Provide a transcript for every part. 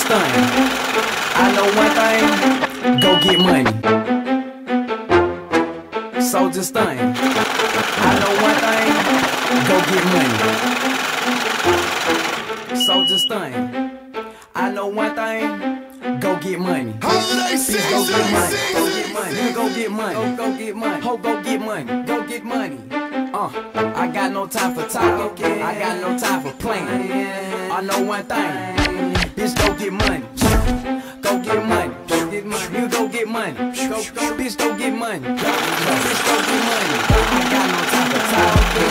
Stunn. I know one thing, go get money. Soulja Stunn. I know one thing, go get money. Soulja Stunn. I know one thing, go get money. Bitch, go get money. Go get money. Go get money. Go, go get money. Ho, go get money. Go get money. Uh, I got no time for talking. I got no time for playing. I know one thing. Bitch, go get money. Go get money. Go get money. You go get money. Go, go, bitch, go get money. Go, bitch, go get money. I got no time for talking.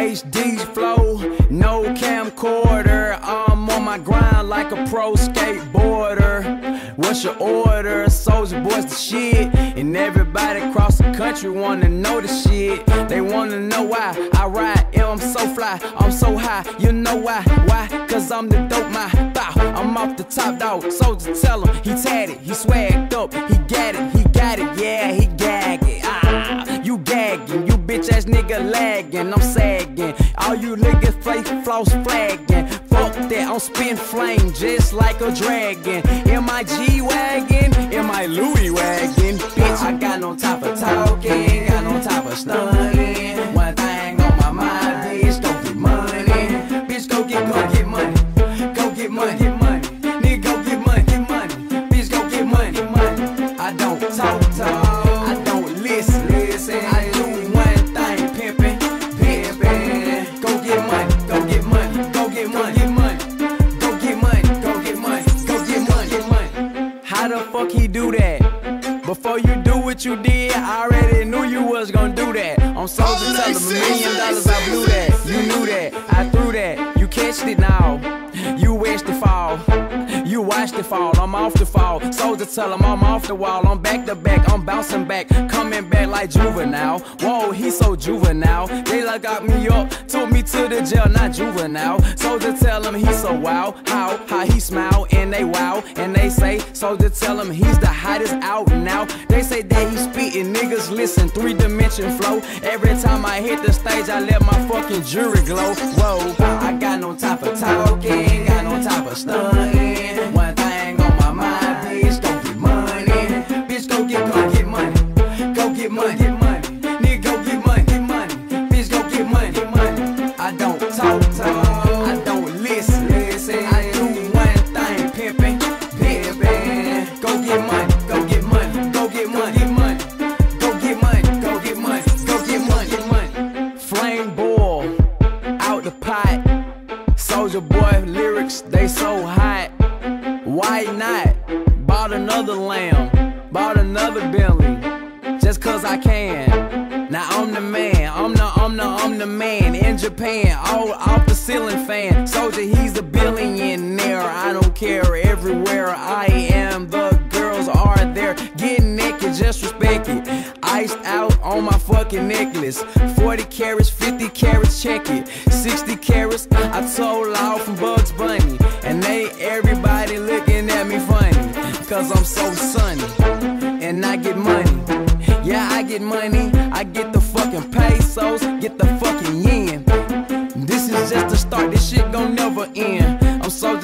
HD's flow, no camcorder. I'm on my grind like a pro skateboarder. What's your order? Soulja Boy's the shit. And everybody across the country wanna know the shit. They wanna know why I ride. Yeah, I'm so fly, I'm so high. You know why? Why? Cause I'm the dope, my bow. I'm off the top dog. Soulja tell him he tatted, he swagged up, he got it, he fake floss flagging. Fuck that, I'm spin flame just like a dragon. Am I G wagon? Am I Louis wagon? Bitch, I got no time for talking, got no time for stunning. One thing on my mind, bitch, go get money. Bitch, go get, go get money. Go get money, get money. Nigga, go get money, get money. Bitch, go get money, get money. I don't talk, talk. Fuck he do that? Before you do what you did, I already knew you was gonna do that. I'm Soulja tell him a million dollars I blew that. You knew that, I threw that. You catched it now. Watched it fall, I'm off the fall. Soulja tell him I'm off the wall. I'm back to back, I'm bouncing back, coming back like juvenile. Whoa, he so juvenile. They like got me up, took me to the jail, not juvenile. Soulja tell him he's so wow, how, how he smile, and they wow, and they say, Soulja tell him he's the hottest out now. They say that he's spitting, niggas listen, three dimension flow. Every time I hit the stage, I let my fucking jury glow. Whoa, I got no time for talking, Bought another lamb, bought another Bentley, just cause I can. Now I'm the man, I'm the, I'm the, I'm the man in Japan, all off the ceiling fan. Soulja, he's a billionaire. I don't care everywhere I am. The girls are there, getting naked, just respect it. Iced out on my fucking necklace. 40 carats, 50 carats, check it. 60 carats, I told so sunny. And I get money. Yeah, I get money. I get the fucking pesos, get the fucking yen. This is just the start. This shit gon' never end. I'm so